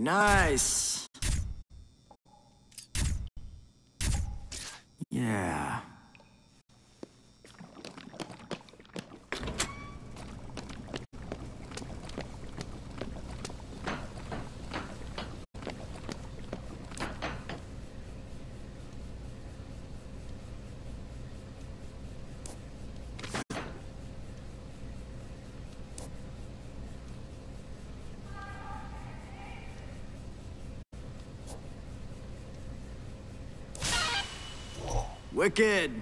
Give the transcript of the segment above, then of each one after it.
Nice. Yeah. Wicked.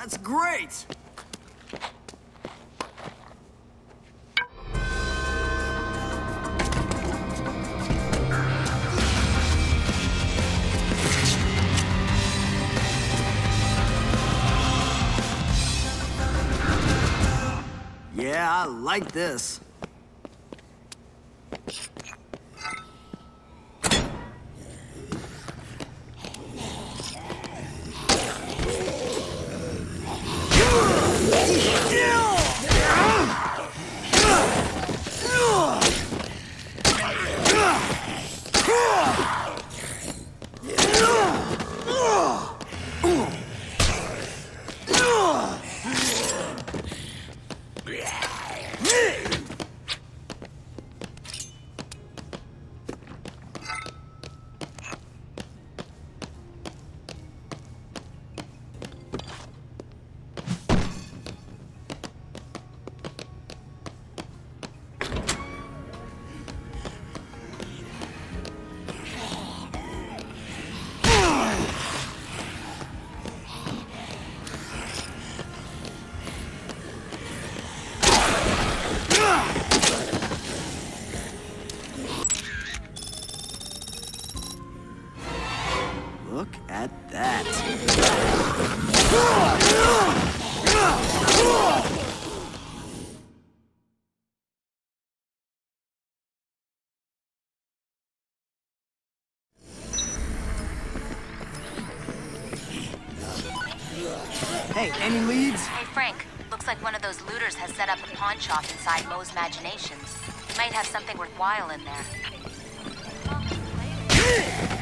That's great! Yeah, I like this. Hey, any leads? Hey, Frank. Looks like one of those looters has set up a pawn shop inside Moe's Maginations. He might have something worthwhile in there.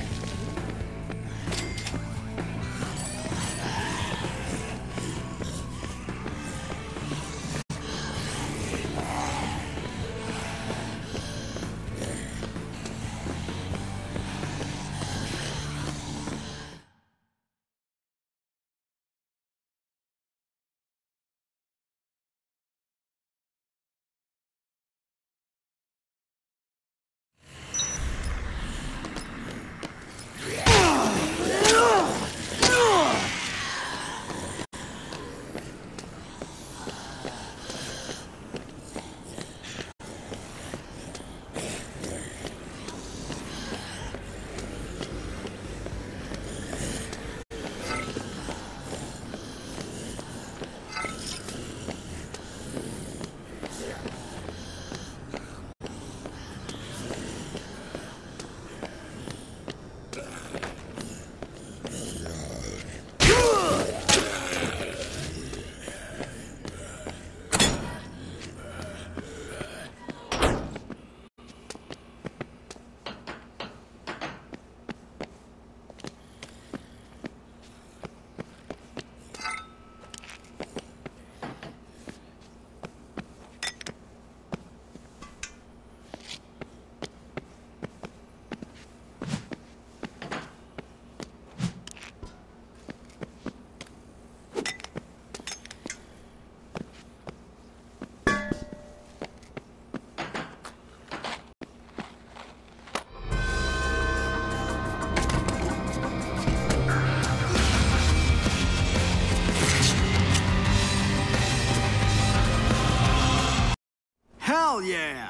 Yeah!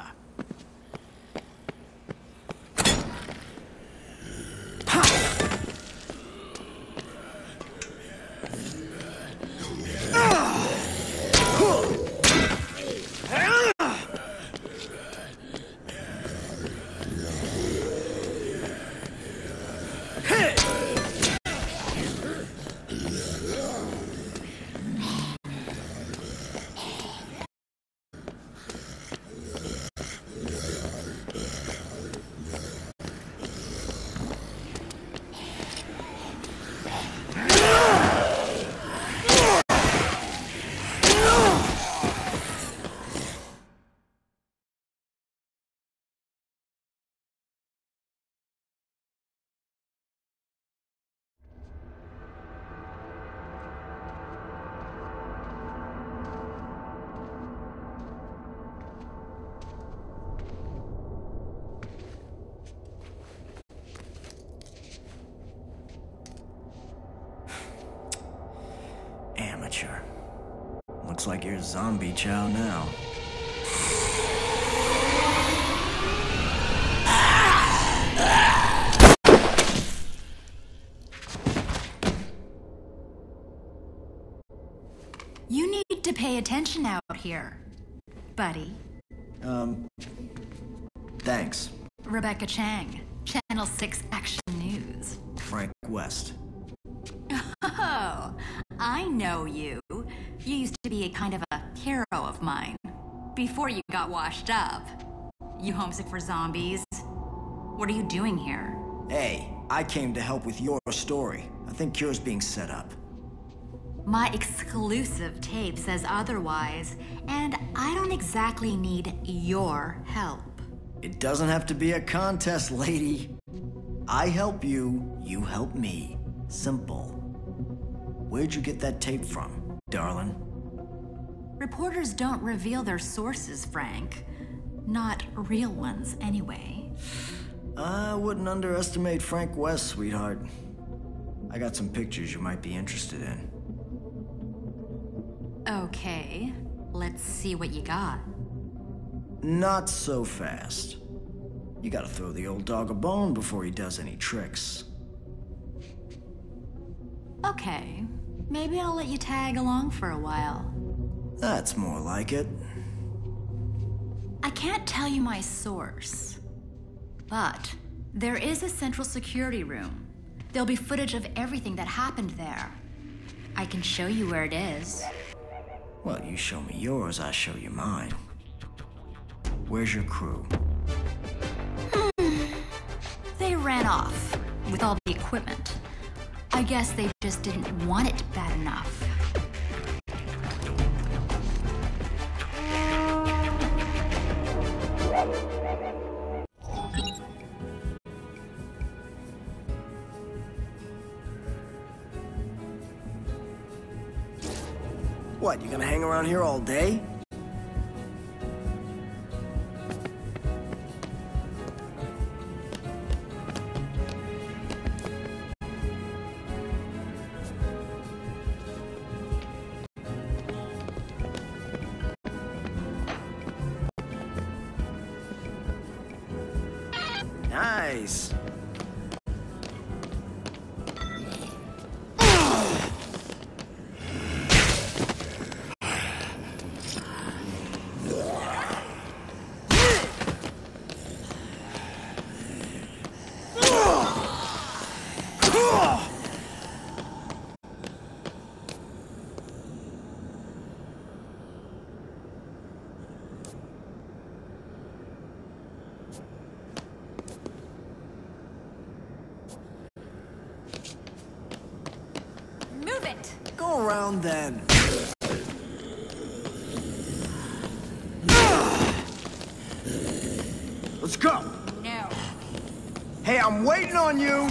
You're zombie chow now. You need to pay attention out here, buddy. Um, thanks, Rebecca Chang, Channel 6 Action News. Frank West. Oh, I know you. You used to be a kind of a of mine. Before you got washed up. You homesick for zombies? What are you doing here? Hey, I came to help with your story. I think Cure's being set up. My exclusive tape says otherwise, and I don't exactly need your help. It doesn't have to be a contest, lady. I help you, you help me. Simple. Where'd you get that tape from, darling? Reporters don't reveal their sources, Frank. Not real ones, anyway. I wouldn't underestimate Frank West, sweetheart. I got some pictures you might be interested in. Okay, let's see what you got. Not so fast. You gotta throw the old dog a bone before he does any tricks. Okay, maybe I'll let you tag along for a while. That's more like it. I can't tell you my source, but there is a central security room. There'll be footage of everything that happened there. I can show you where it is. Well, you show me yours, I show you mine. Where's your crew? They ran off with all the equipment. I guess they just didn't want it bad enough. Around here all day? Let's go. No. Hey, I'm waiting on you.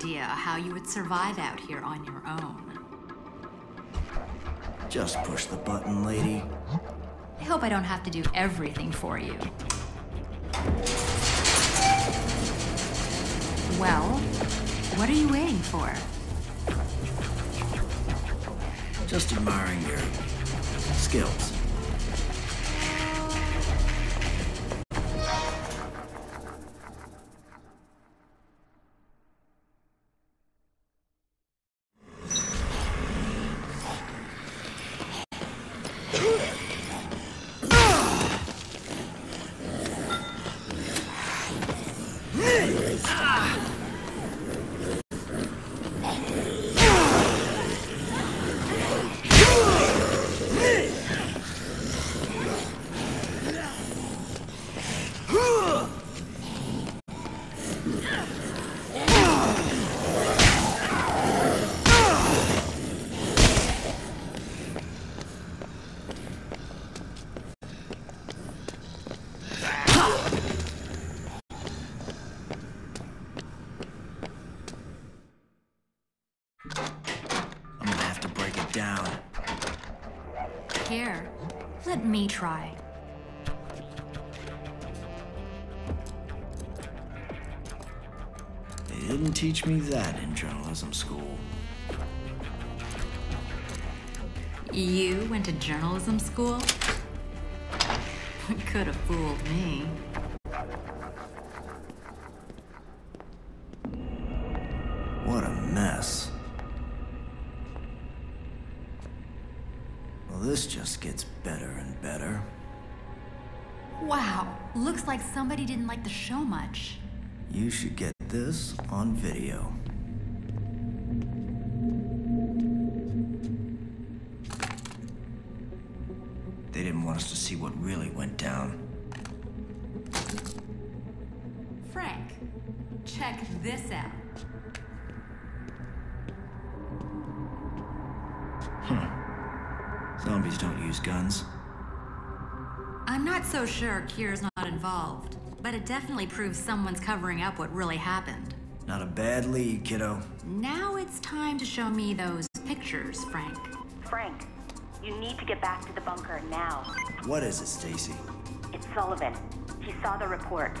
Idea how you would survive out here on your own. Just push the button, lady. I hope I don't have to do everything for you. Well, what are you waiting for? Just admiring your skills. Me try. They didn't teach me that in journalism school. You went to journalism school? Could have fooled me. Looks like somebody didn't like the show much. You should get this on video. They didn't want us to see what really went down. Frank, check this out. Huh. Zombies don't use guns. I'm not so sure Cure's not involved, but it definitely proves someone's covering up what really happened. Not a bad lead, kiddo. Now it's time to show me those pictures, Frank. Frank, you need to get back to the bunker now. What is it, Stacy? It's Sullivan. He saw the report.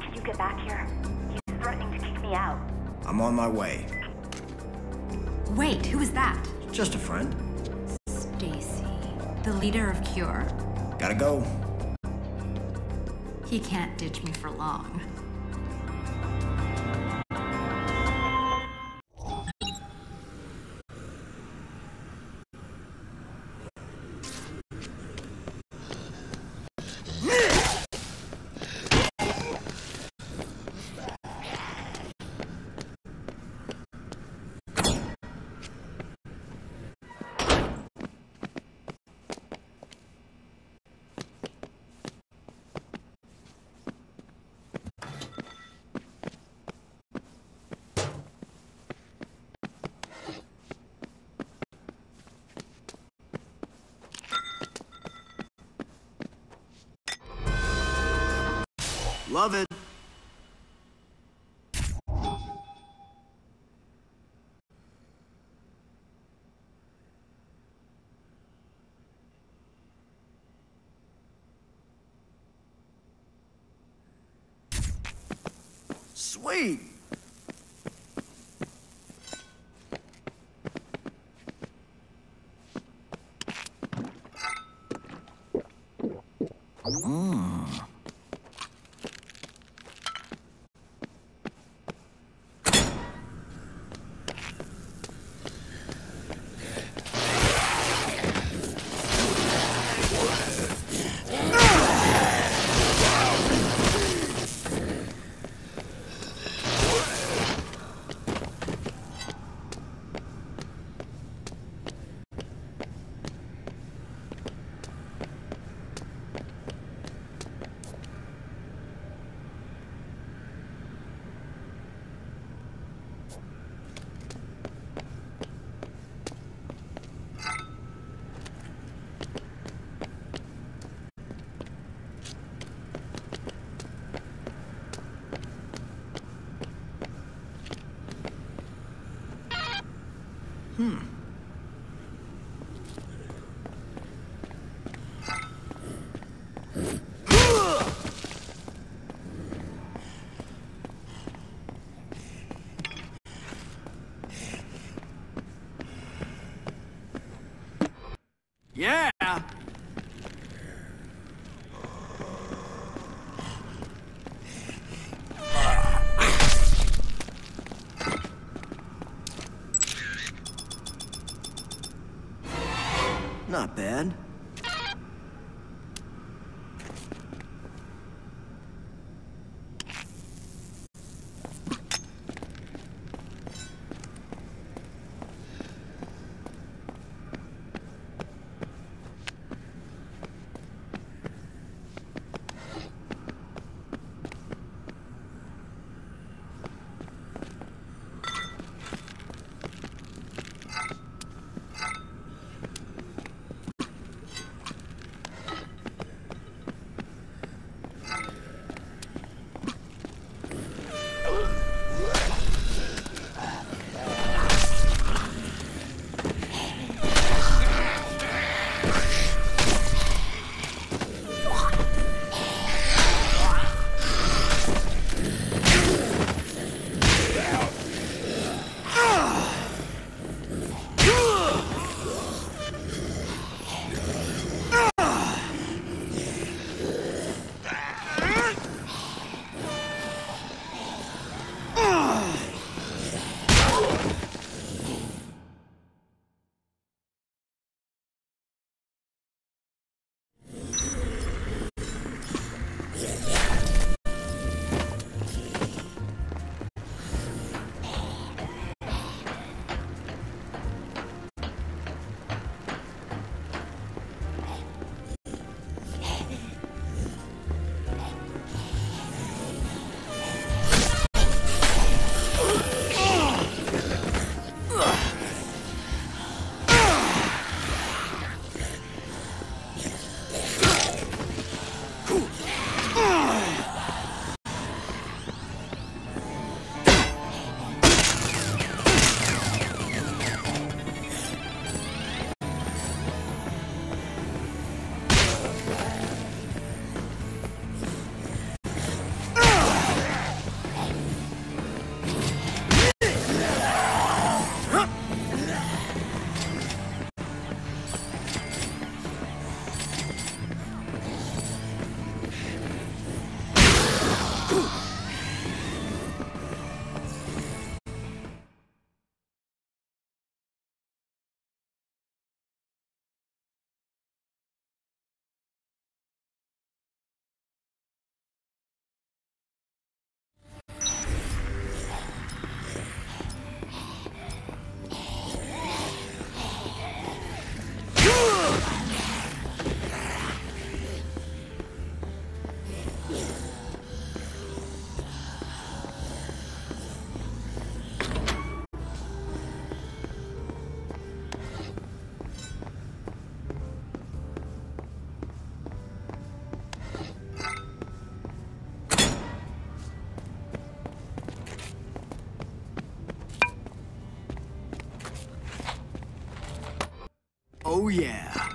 Can you get back here? He's threatening to kick me out. I'm on my way. Wait, who is that? Just a friend. Stacy, the leader of Cure. Gotta go. He can't ditch me for long. Love it. Sweet. Hmm. Bad. Yeah.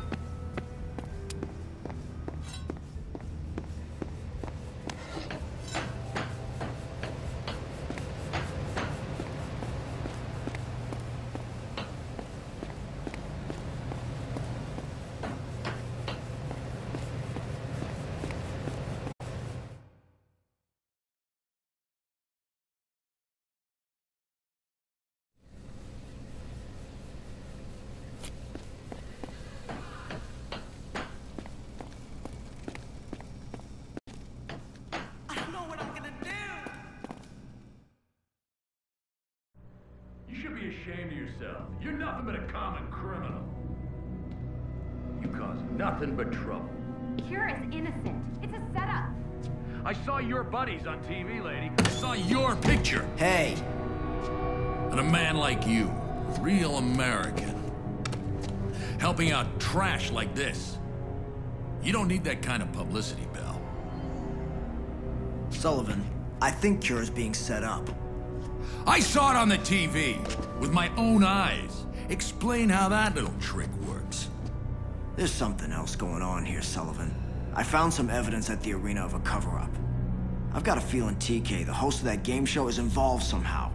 I don't know what I'm gonna do. You should be ashamed of yourself. You're nothing but a common criminal. You cause nothing but trouble. Cure is innocent. It's a setup. I saw your buddies on TV, lady. I saw your picture. Hey, And a man like you, real American, helping out trash like this. You don't need that kind of publicity, Bill. Sullivan, I think Cure is being set up. I saw it on the TV with my own eyes. Explain how that little trick works. There's something else going on here, Sullivan. I found some evidence at the arena of a cover-up. I've got a feeling TK, the host of that game show, is involved somehow.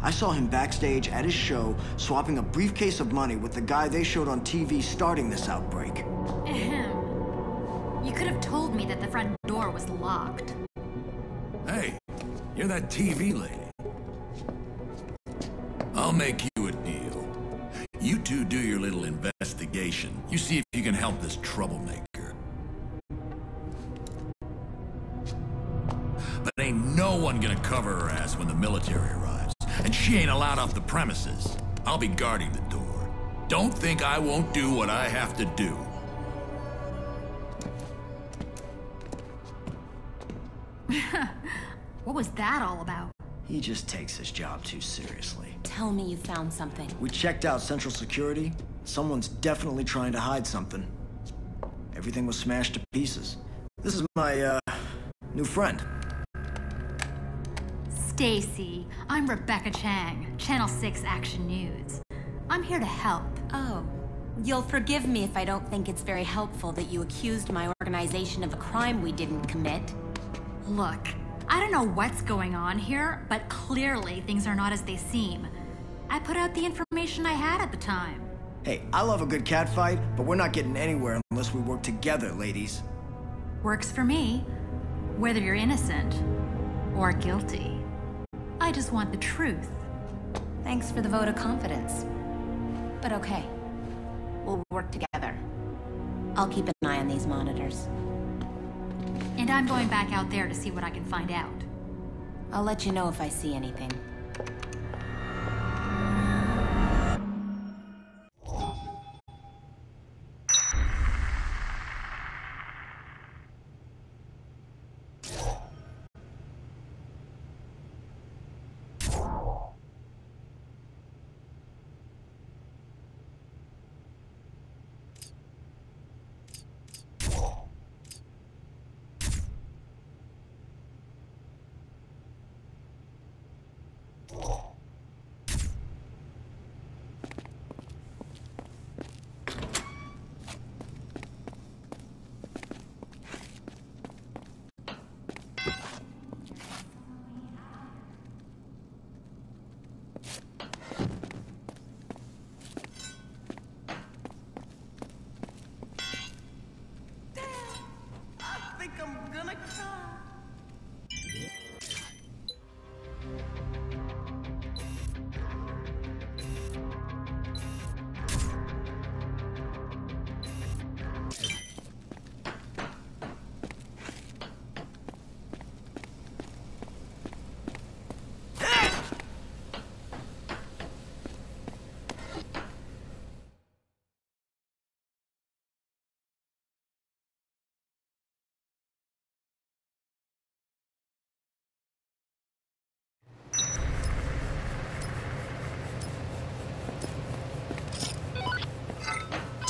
I saw him backstage at his show, swapping a briefcase of money with the guy they showed on TV starting this outbreak. Ahem. You could have told me that the front door was locked. Hey, you're that TV lady. I'll make you a deal. You two do your little investigation. You see if you can help this troublemaker. But ain't no one gonna cover her ass when the military arrives. And she ain't allowed off the premises. I'll be guarding the door. Don't think I won't do what I have to do. What was that all about? He just takes his job too seriously. Tell me you found something. We checked out Central Security. Someone's definitely trying to hide something. Everything was smashed to pieces. This is my, uh, new friend. Stacy, I'm Rebecca Chang, Channel 6 Action News. I'm here to help. Oh. You'll forgive me if I don't think it's very helpful that you accused my organization of a crime we didn't commit. Look, I don't know what's going on here, but clearly things are not as they seem. I put out the information I had at the time. Hey, I love a good catfight, but we're not getting anywhere unless we work together, ladies. Works for me, whether you're innocent or guilty. I just want the truth. Thanks for the vote of confidence. But okay. We'll work together. I'll keep an eye on these monitors. And I'm going back out there to see what I can find out. I'll let you know if I see anything.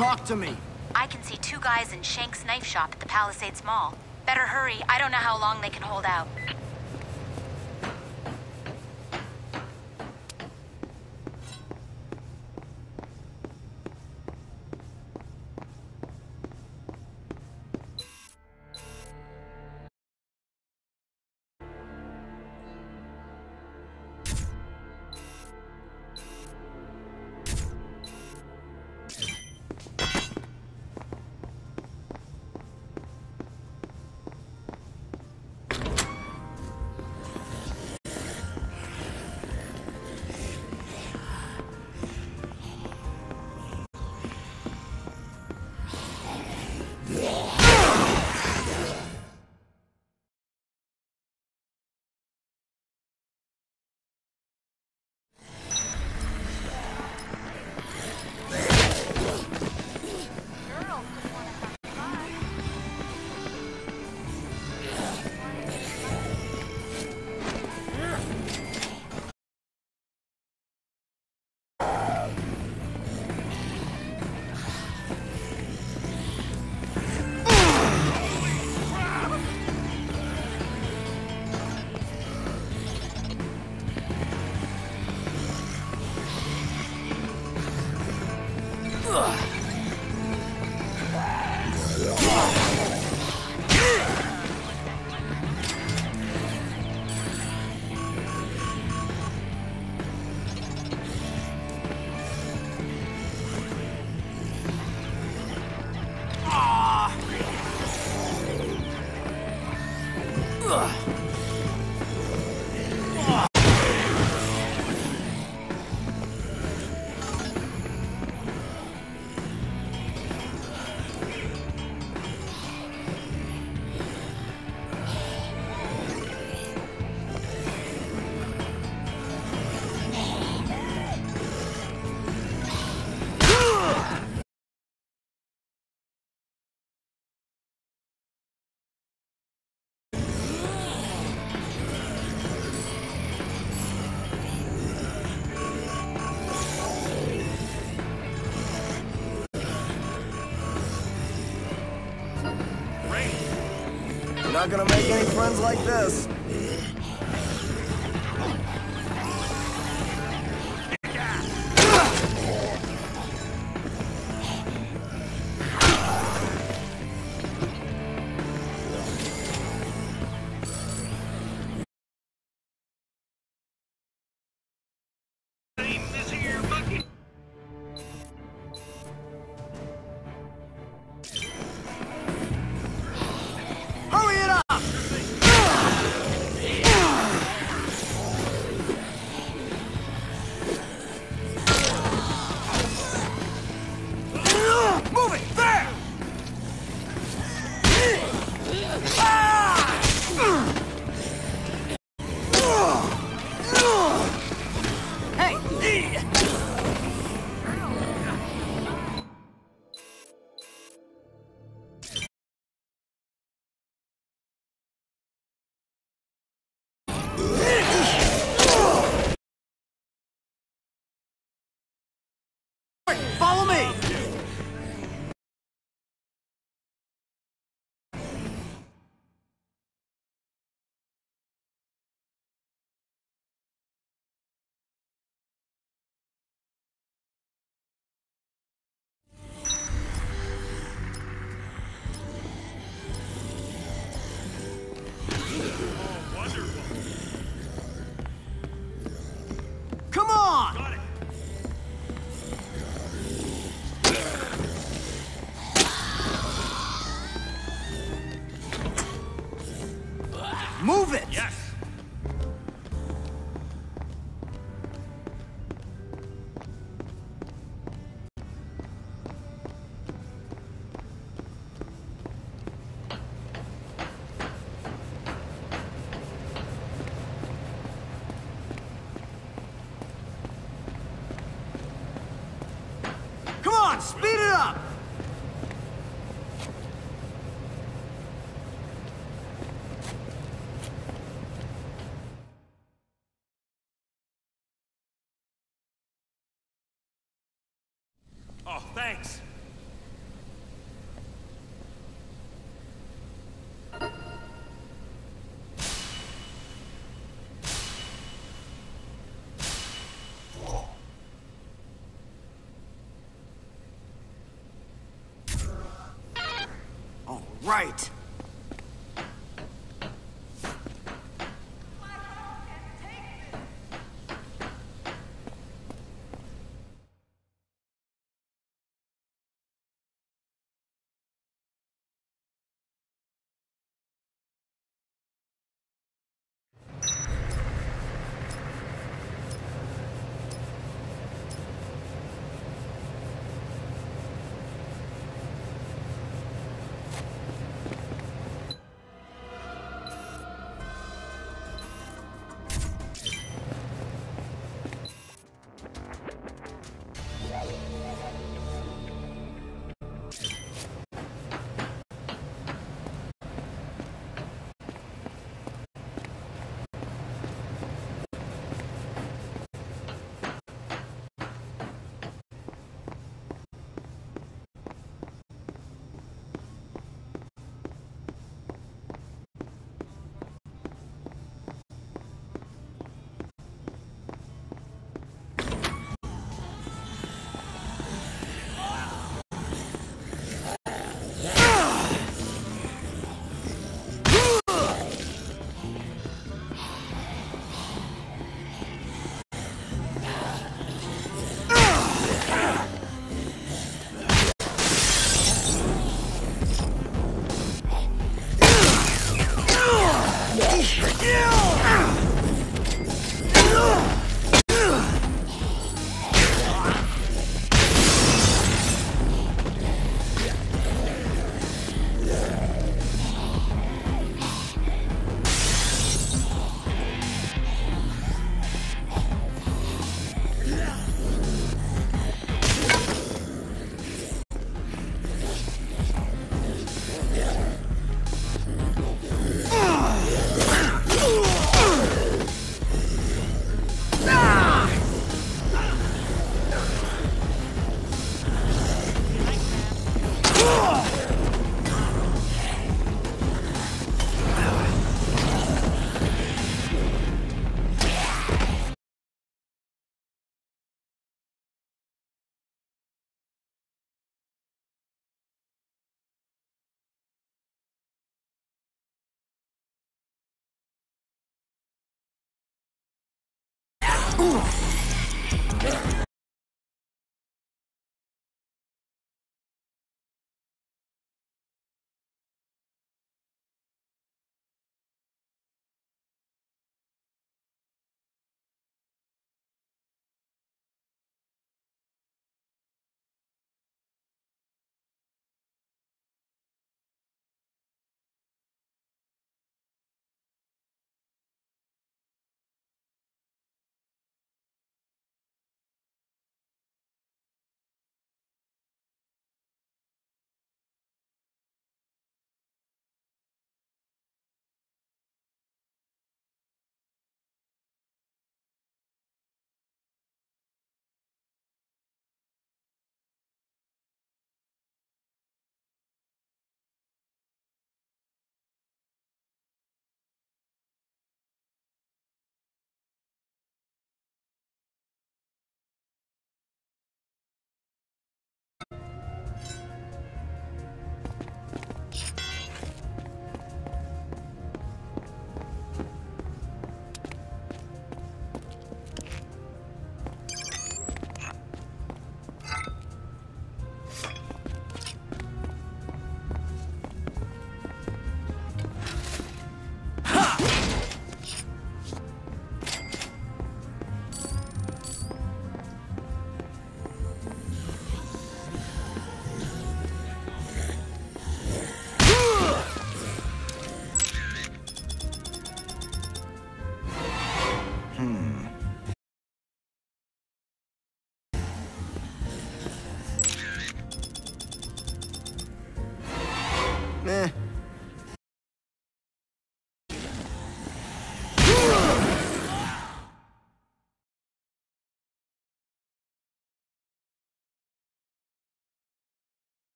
Talk to me. I can see two guys in Shank's knife shop at the Palisades Mall. Better hurry. I don't know how long they can hold out. Not gonna make any friends like this. Move it! Yes! Right. Eh.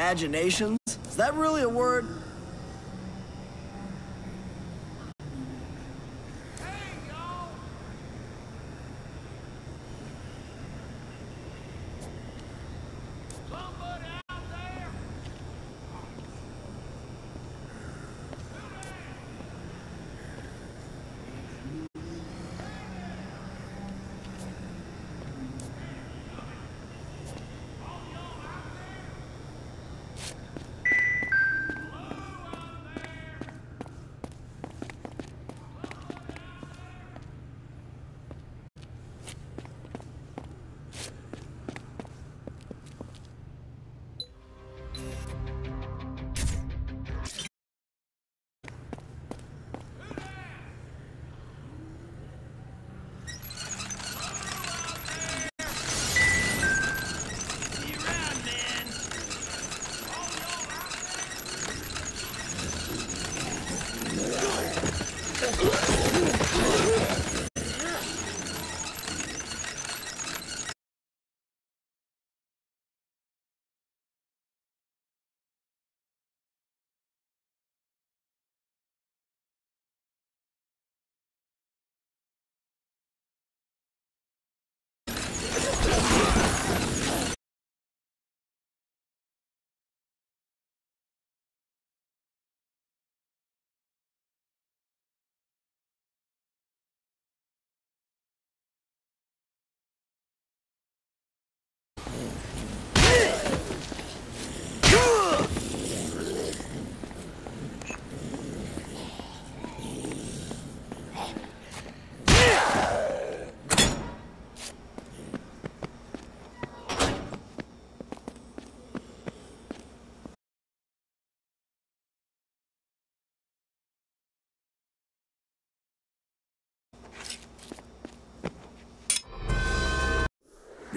Maginations? Is that really a word?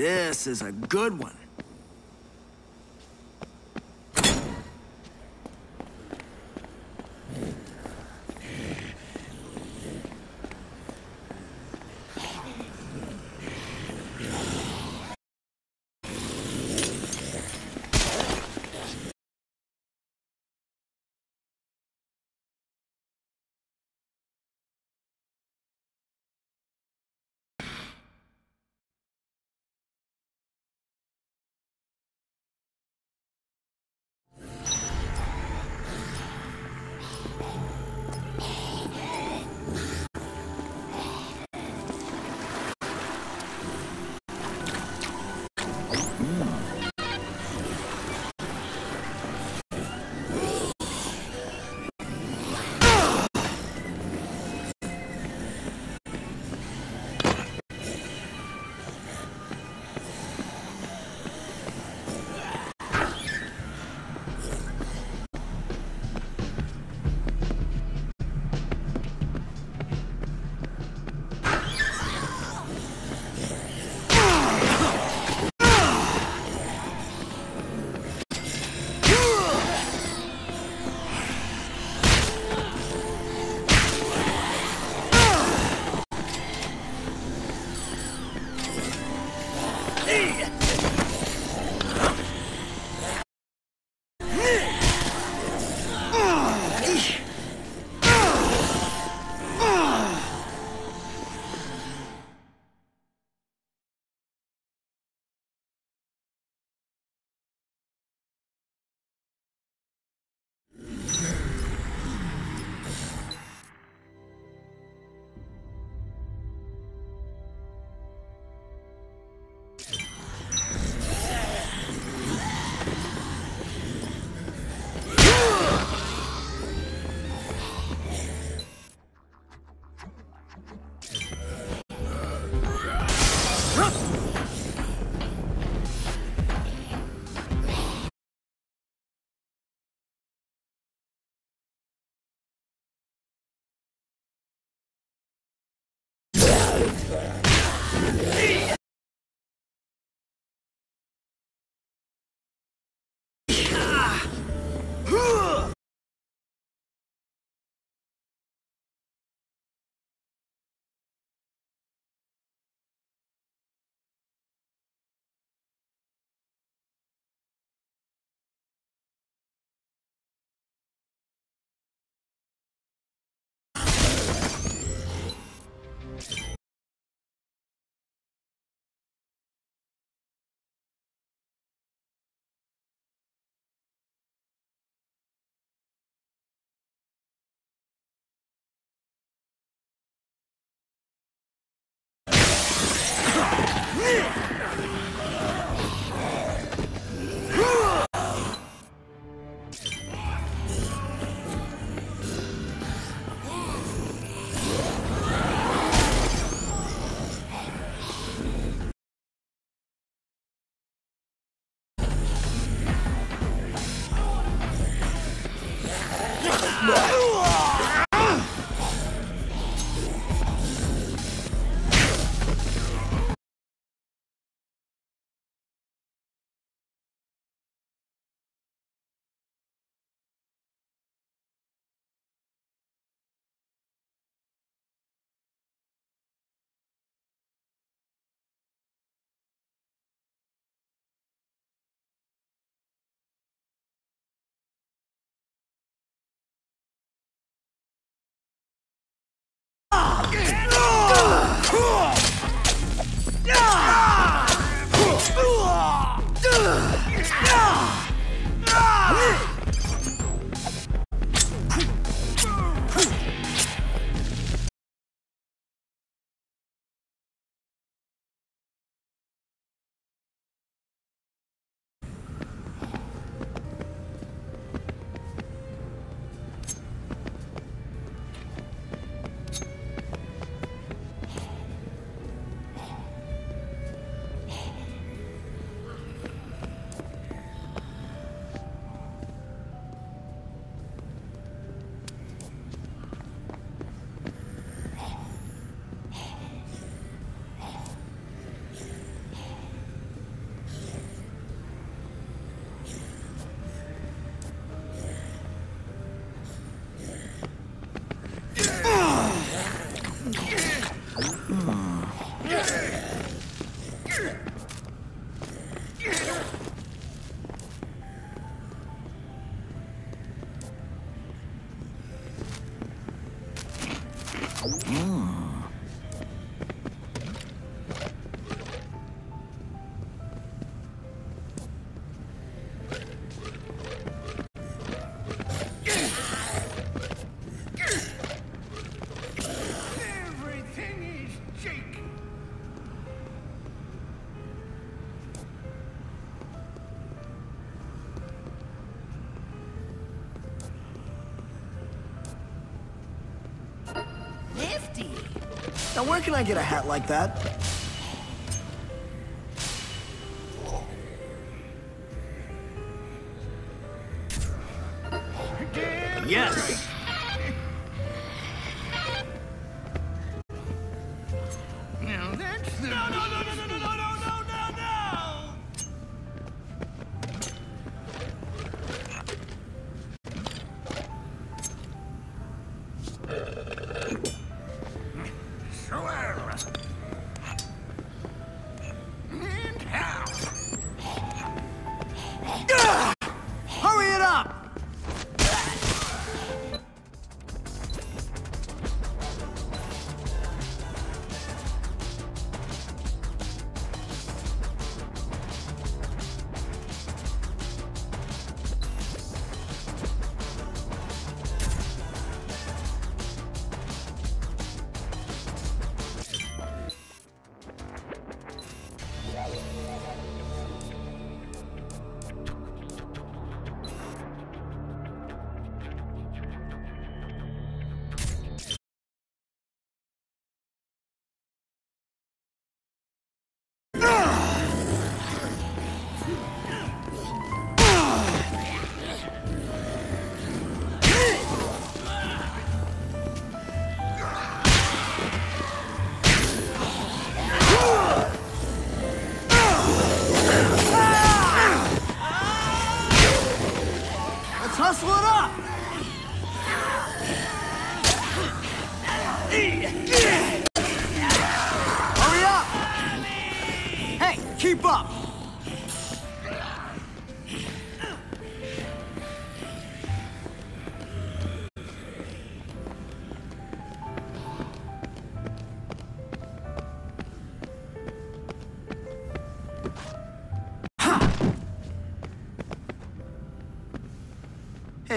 This is a good one. Yeah! Now where can I get a hat like that?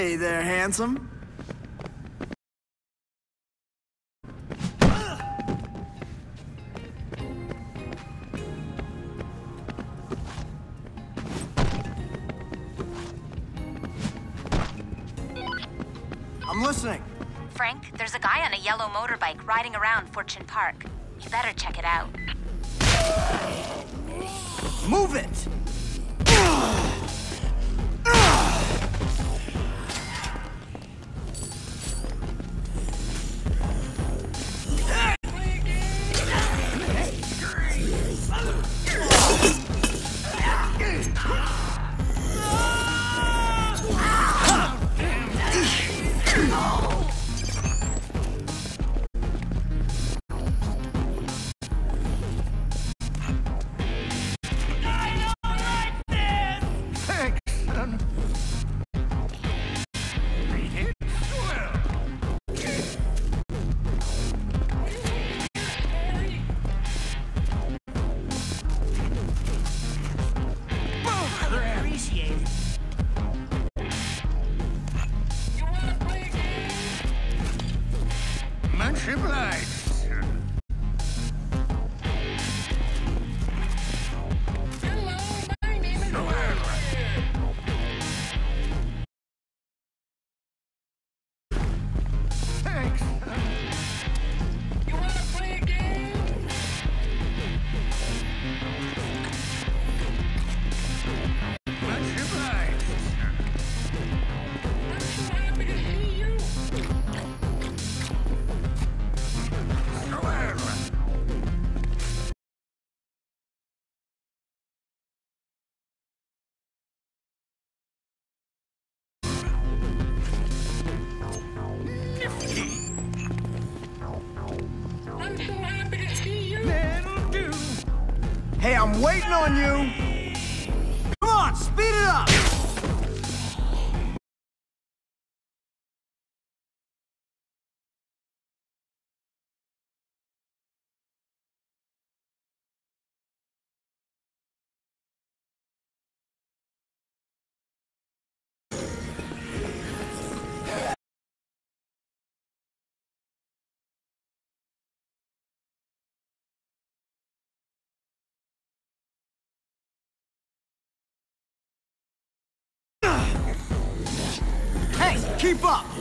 Hey there, handsome. I'm listening. Frank, there's a guy on a yellow motorbike riding around Fortune Park. You better check it out. waiting on you. Keep up!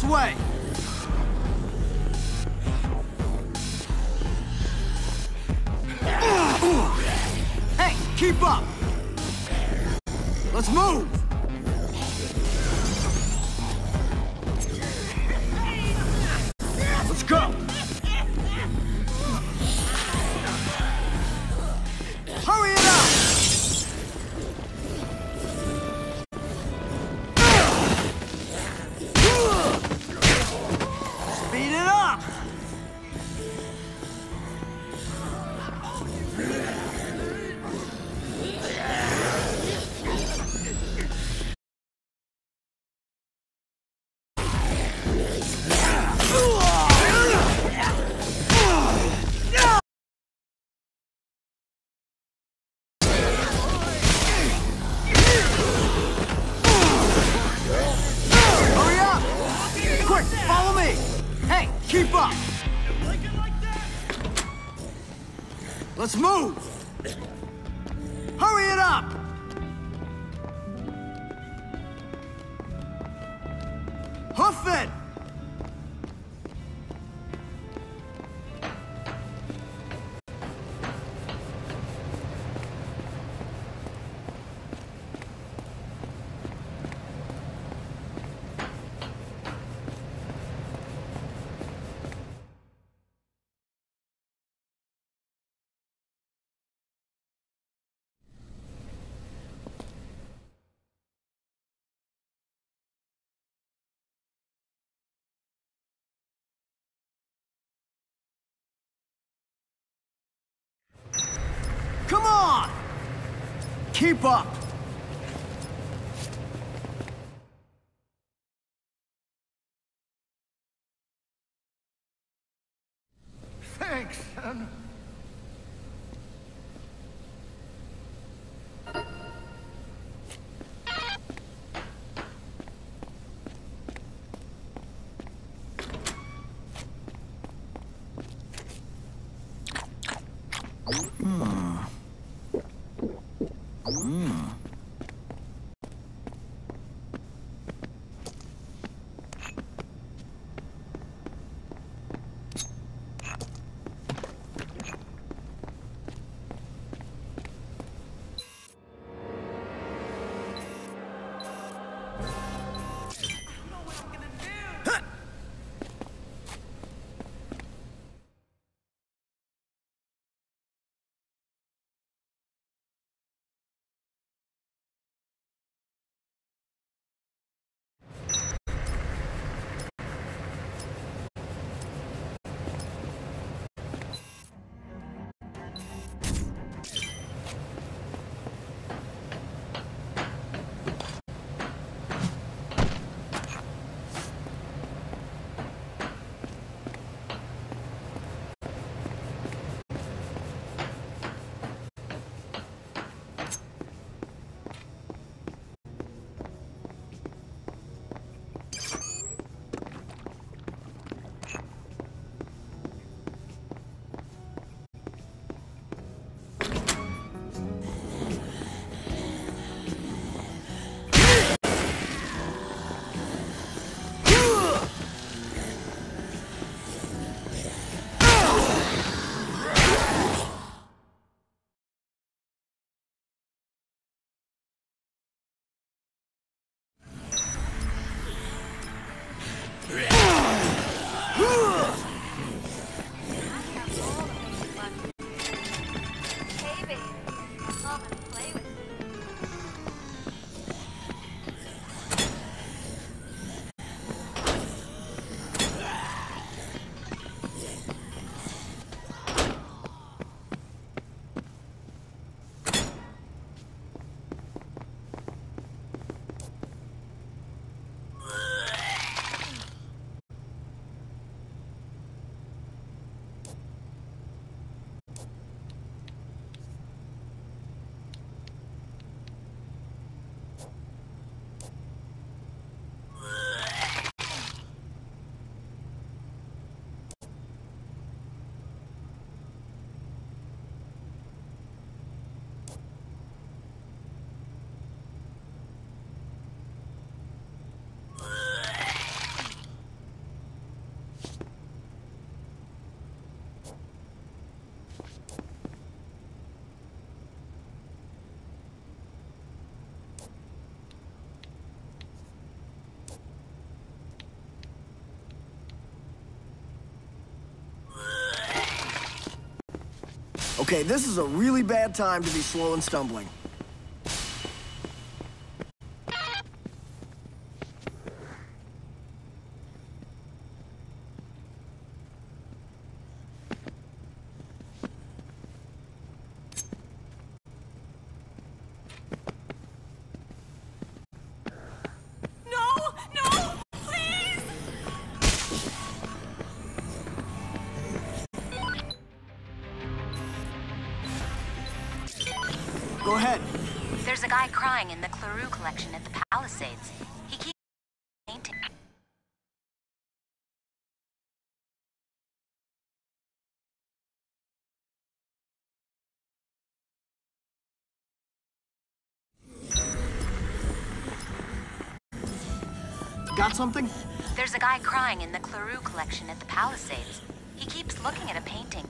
This way! Let's move! Hurry it up! Keep up! Okay, this is a really bad time to be slow and stumbling. Go ahead. There's a guy crying in the Clarue collection at the Palisades. He keeps painting. Got something? There's a guy crying in the Clarue collection at the Palisades. He keeps looking at a painting.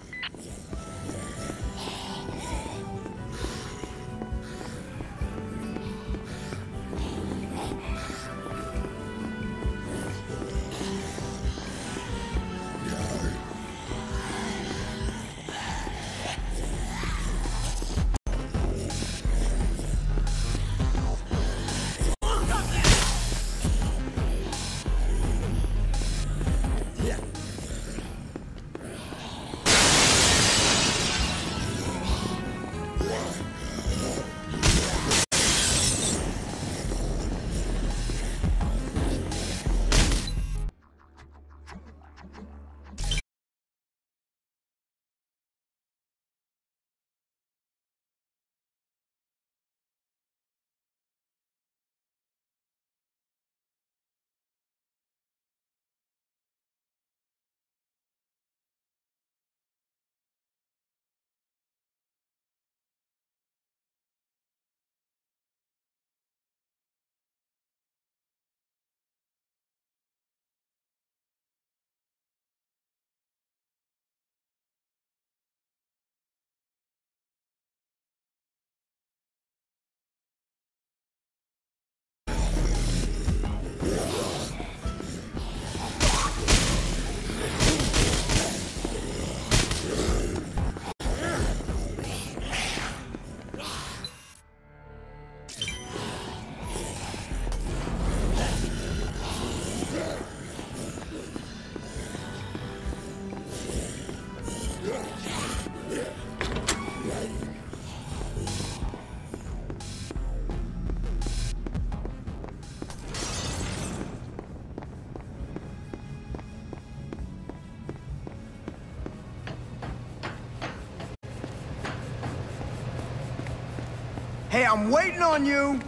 I'm waiting on you.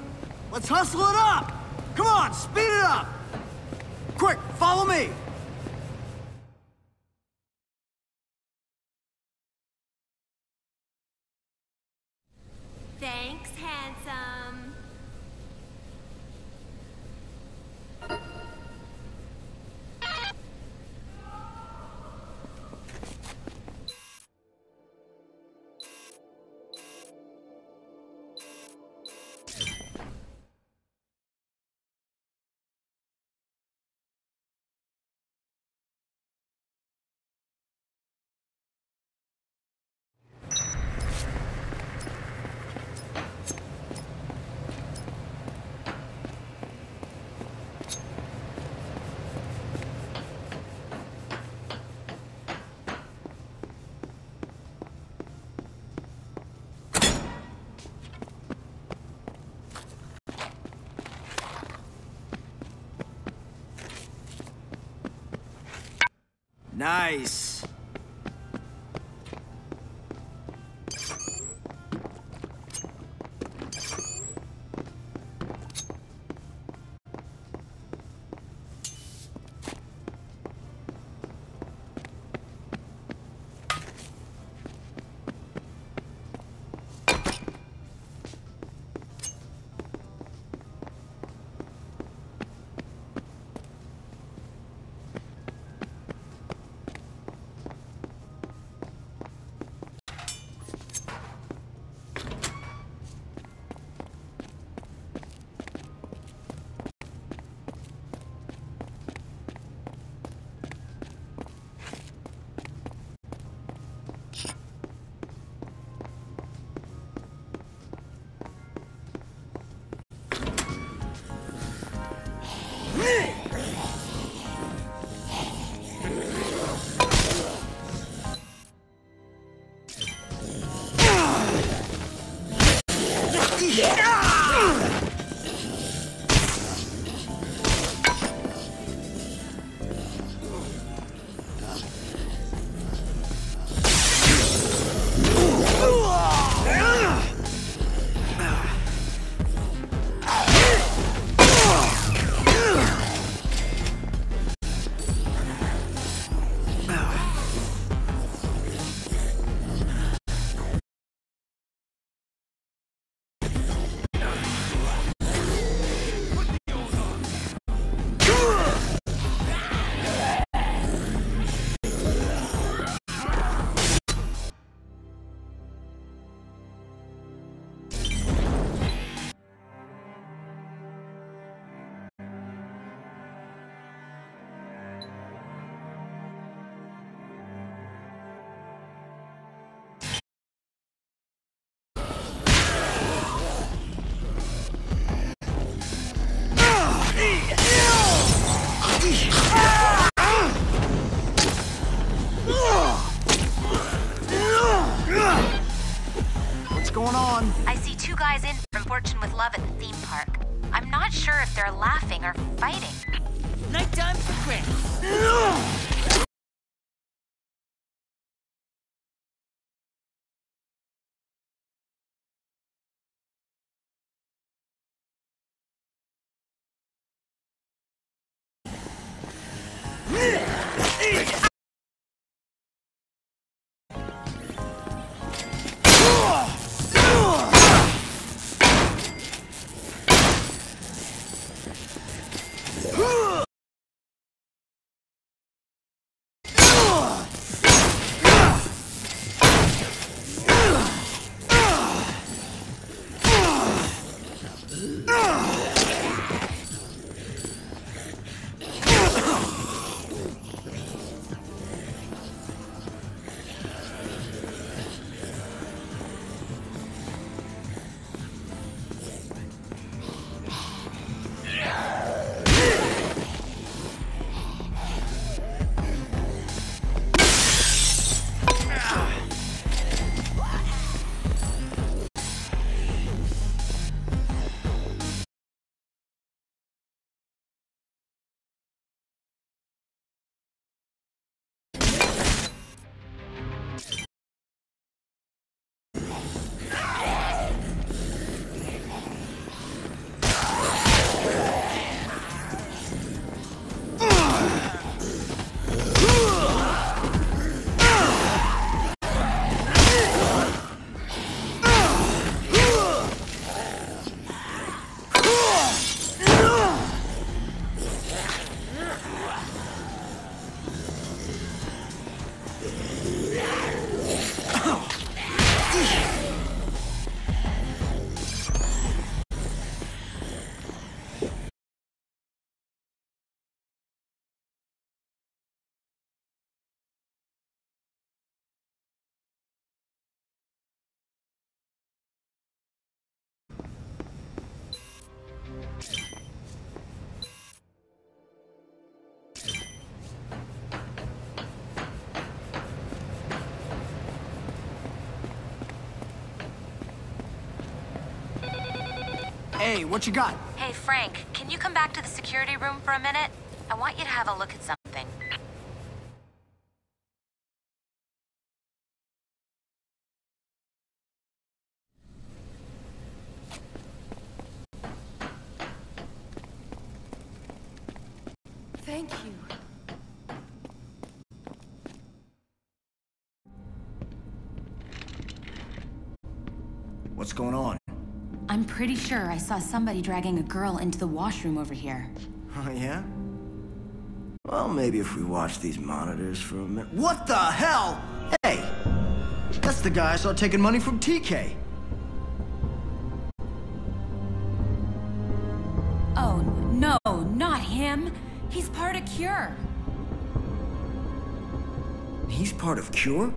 Let's hustle it up. Come on, speed it up. Nice. Hey, what you got? Hey, Frank, can you come back to the security room for a minute? I want you to have a look at something. Thank you. What's going on? I'm pretty sure I saw somebody dragging a girl into the washroom over here. Oh, yeah? Well, maybe if we watch these monitors for a minute. What the hell? Hey! That's the guy I saw taking money from TK. Oh, no, not him. He's part of Cure. He's part of Cure?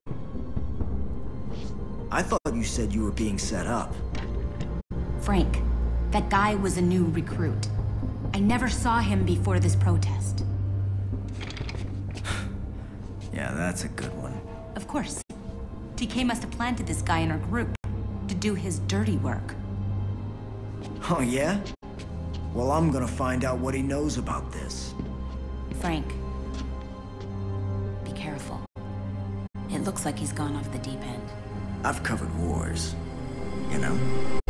I thought you said you were being set up. Frank, that guy was a new recruit. I never saw him before this protest. Yeah, that's a good one. Of course. TK must have planted this guy in our group to do his dirty work. Oh, yeah? Well, I'm gonna find out what he knows about this. Frank, be careful. It looks like he's gone off the deep end. I've covered wars, you know?